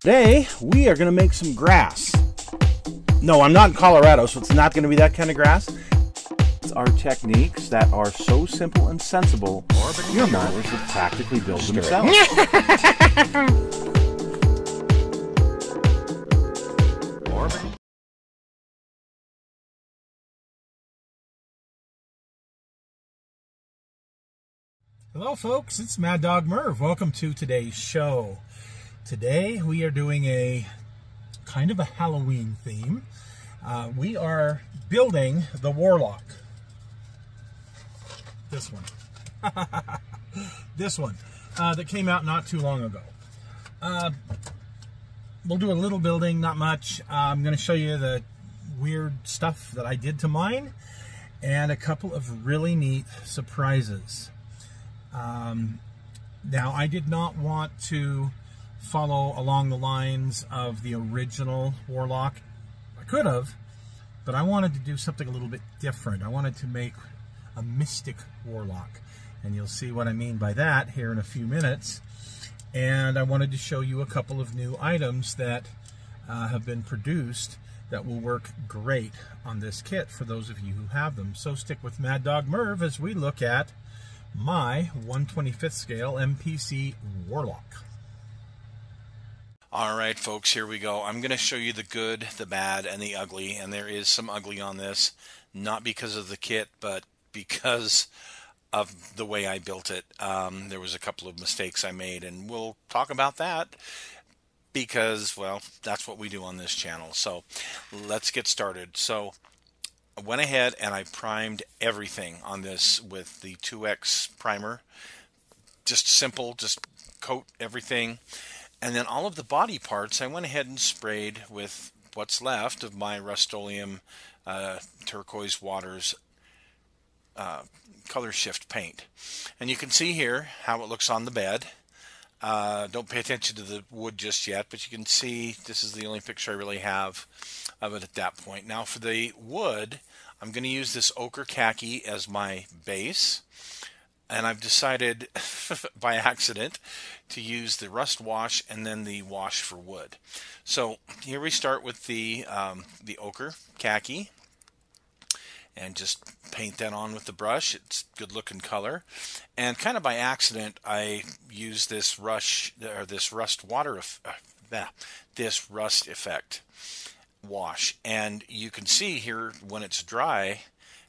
Today, we are going to make some grass. No, I'm not in Colorado, so it's not going to be that kind of grass. It's our techniques that are so simple and sensible, your mowers would practically build themselves. Hello, folks. It's Mad Dog Merv. Welcome to today's show. Today we are doing a kind of a Halloween theme. Uh, we are building the Warlock. This one. this one uh, that came out not too long ago. Uh, we'll do a little building, not much. I'm going to show you the weird stuff that I did to mine and a couple of really neat surprises. Um, now, I did not want to follow along the lines of the original Warlock. I could have, but I wanted to do something a little bit different. I wanted to make a mystic Warlock, and you'll see what I mean by that here in a few minutes. And I wanted to show you a couple of new items that uh, have been produced that will work great on this kit for those of you who have them. So stick with Mad Dog Merv as we look at my 125th scale MPC Warlock. All right, folks, here we go. I'm going to show you the good, the bad, and the ugly. And there is some ugly on this, not because of the kit, but because of the way I built it. Um, there was a couple of mistakes I made, and we'll talk about that because, well, that's what we do on this channel. So let's get started. So I went ahead and I primed everything on this with the 2X primer. Just simple, just coat everything. And then all of the body parts I went ahead and sprayed with what's left of my Rust-Oleum uh, Turquoise Waters uh, color shift paint. And you can see here how it looks on the bed. Uh, don't pay attention to the wood just yet, but you can see this is the only picture I really have of it at that point. Now for the wood, I'm going to use this ochre khaki as my base. And I've decided by accident to use the rust wash and then the wash for wood. So here we start with the, um, the ochre khaki and just paint that on with the brush. It's good looking color. And kind of by accident, I use this rush or this rust water, uh, this rust effect wash. And you can see here when it's dry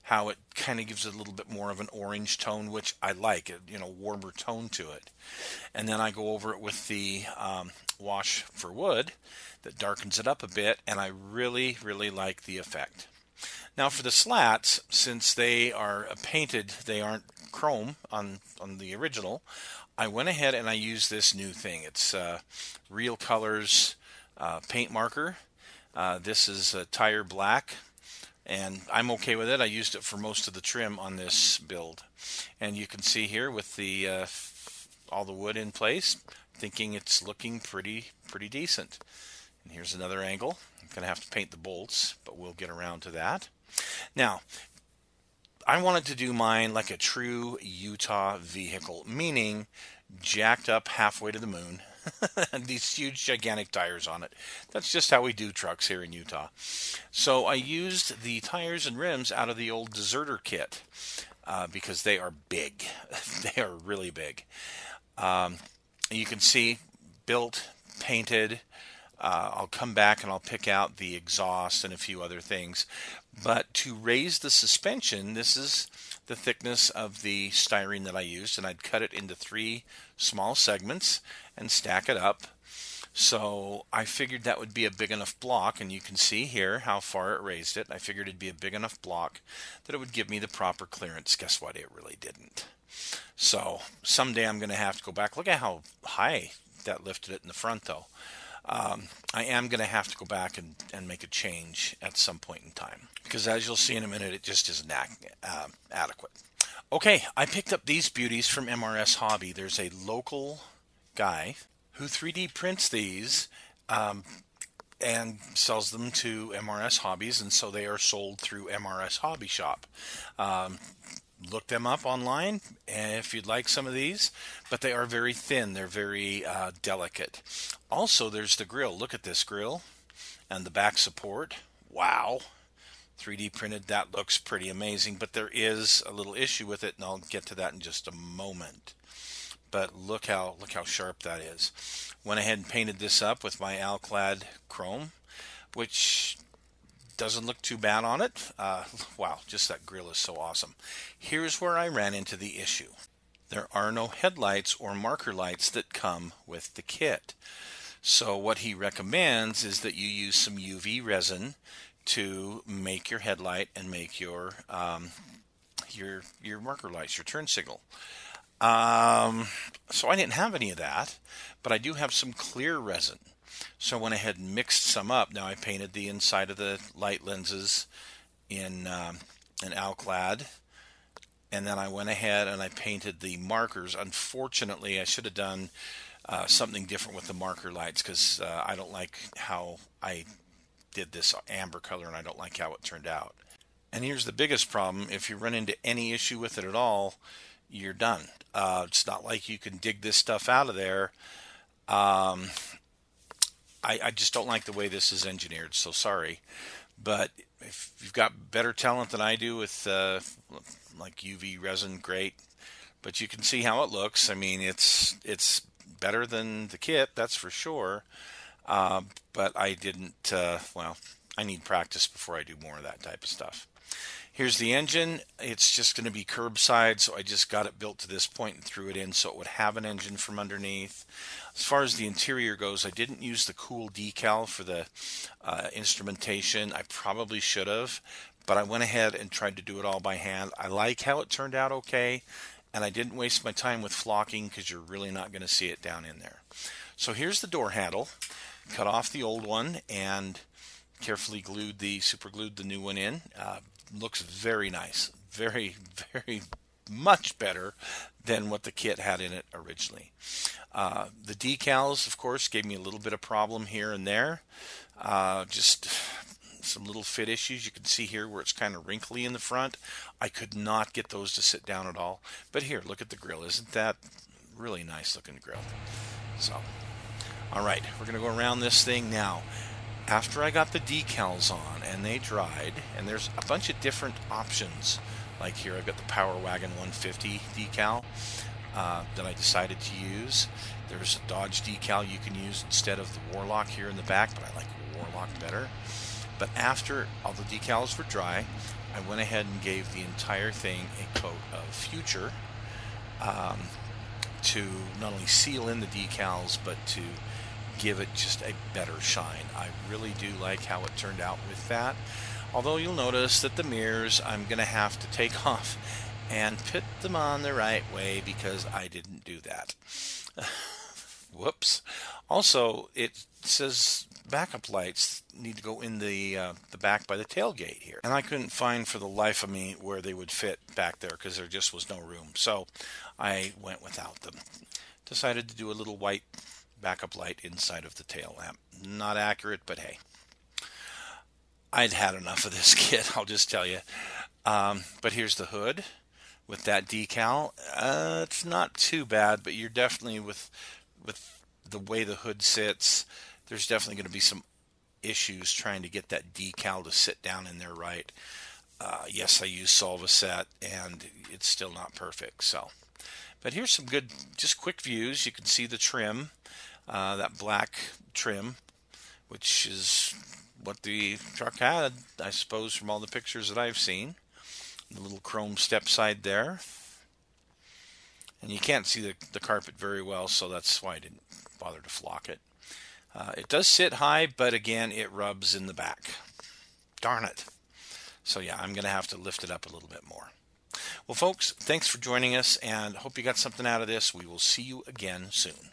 how it kind of gives it a little bit more of an orange tone, which I like, you know, warmer tone to it. And then I go over it with the um, wash for wood that darkens it up a bit, and I really, really like the effect. Now for the slats, since they are painted, they aren't chrome on, on the original, I went ahead and I used this new thing. It's uh, Real Colors uh, paint marker uh, this is a tire black and I'm okay with it. I used it for most of the trim on this build. And you can see here with the uh, all the wood in place, thinking it's looking pretty pretty decent. And here's another angle. I'm going to have to paint the bolts, but we'll get around to that. Now, I wanted to do mine like a true Utah vehicle, meaning jacked up halfway to the moon these huge gigantic tires on it. That's just how we do trucks here in Utah. So I used the tires and rims out of the old deserter kit uh, because they are big. they are really big. Um, you can see built, painted. Uh, I'll come back and I'll pick out the exhaust and a few other things. But to raise the suspension, this is the thickness of the styrene that I used, and I'd cut it into three small segments and stack it up. So I figured that would be a big enough block, and you can see here how far it raised it. I figured it'd be a big enough block that it would give me the proper clearance. Guess what? It really didn't. So someday I'm going to have to go back. Look at how high that lifted it in the front, though. Um, I am going to have to go back and, and make a change at some point in time because as you'll see in a minute, it just isn't uh, adequate. Okay, I picked up these beauties from MRS Hobby. There's a local guy who 3D prints these um, and sells them to MRS Hobbies, and so they are sold through MRS Hobby Shop. Um, look them up online if you'd like some of these, but they are very thin. They're very uh, delicate. Also, there's the grill. Look at this grill and the back support. Wow. 3D printed, that looks pretty amazing, but there is a little issue with it, and I'll get to that in just a moment. But look how look how sharp that is. Went ahead and painted this up with my Alclad Chrome, which doesn't look too bad on it. Uh, wow, just that grill is so awesome. Here's where I ran into the issue. There are no headlights or marker lights that come with the kit. So what he recommends is that you use some UV resin to make your headlight and make your um, your your marker lights, your turn signal. Um, so I didn't have any of that, but I do have some clear resin. So I went ahead and mixed some up. Now I painted the inside of the light lenses in um, in Alclad, and then I went ahead and I painted the markers. Unfortunately, I should have done uh, something different with the marker lights because uh, I don't like how I did this amber color and I don't like how it turned out. And here's the biggest problem: if you run into any issue with it at all, you're done. Uh, it's not like you can dig this stuff out of there. Um, I, I just don't like the way this is engineered. So sorry, but if you've got better talent than I do with uh, like UV resin, great. But you can see how it looks. I mean, it's it's better than the kit, that's for sure. Uh, but I didn't. Uh, well, I need practice before I do more of that type of stuff. Here's the engine. It's just going to be curbside, so I just got it built to this point and threw it in so it would have an engine from underneath. As far as the interior goes, I didn't use the cool decal for the uh, instrumentation. I probably should have, but I went ahead and tried to do it all by hand. I like how it turned out okay, and I didn't waste my time with flocking because you're really not going to see it down in there. So here's the door handle. Cut off the old one and carefully glued the super glued the new one in. Uh, looks very nice. Very, very much better than what the kit had in it originally. Uh, the decals, of course, gave me a little bit of problem here and there. Uh, just some little fit issues. You can see here where it's kind of wrinkly in the front. I could not get those to sit down at all. But here, look at the grill. Isn't that really nice looking grill? So, all right, we're going to go around this thing now after I got the decals on and they dried, and there's a bunch of different options. Like here, I've got the Power Wagon 150 decal uh, that I decided to use. There's a Dodge decal you can use instead of the Warlock here in the back, but I like Warlock better. But after all the decals were dry, I went ahead and gave the entire thing a coat of Future um, to not only seal in the decals, but to give it just a better shine. I really do like how it turned out with that. Although you'll notice that the mirrors I'm going to have to take off and put them on the right way because I didn't do that. Whoops. Also, it says backup lights need to go in the uh, the back by the tailgate here, and I couldn't find for the life of me where they would fit back there because there just was no room. So I went without them. Decided to do a little white backup light inside of the tail lamp. Not accurate, but hey. I'd had enough of this kit, I'll just tell you. Um, but here's the hood with that decal. Uh, it's not too bad, but you're definitely with with the way the hood sits. There's definitely going to be some issues trying to get that decal to sit down in there right. Uh, yes, I use Solvaset, and it's still not perfect. So, but here's some good, just quick views. You can see the trim uh, that black trim, which is what the truck had, I suppose, from all the pictures that I've seen. The little chrome step side there. And you can't see the, the carpet very well, so that's why I didn't bother to flock it. Uh, it does sit high, but again, it rubs in the back. Darn it. So yeah, I'm going to have to lift it up a little bit more. Well, folks, thanks for joining us, and hope you got something out of this. We will see you again soon.